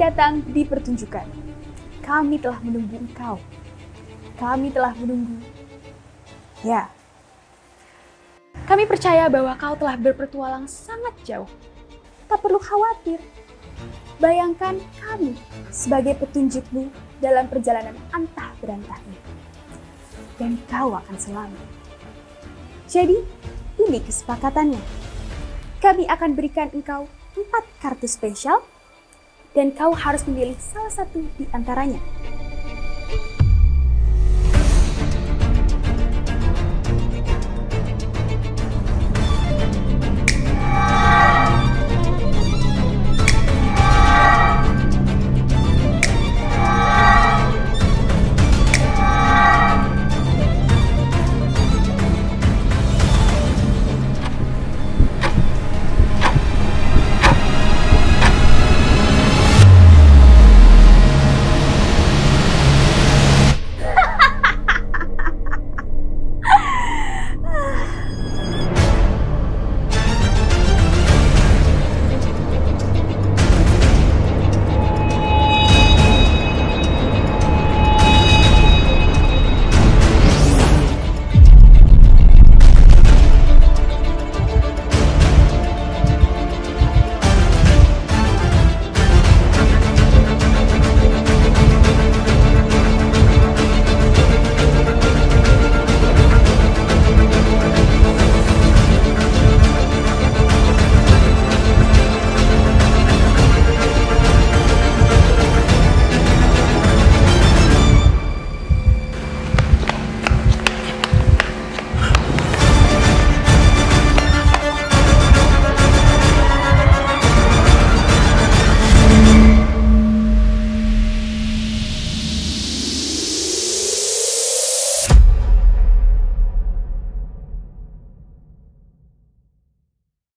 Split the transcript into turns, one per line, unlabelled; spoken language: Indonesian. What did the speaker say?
datang di pertunjukan. Kami telah menunggu engkau. Kami telah menunggu. Ya. Kami percaya bahwa kau telah berpetualang sangat jauh. Tak perlu khawatir. Bayangkan kami sebagai petunjukmu dalam perjalanan antah berantah ini. Dan kau akan selamat. Jadi, ini kesepakatannya. Kami akan berikan engkau empat kartu spesial dan kau harus memilih salah satu di antaranya.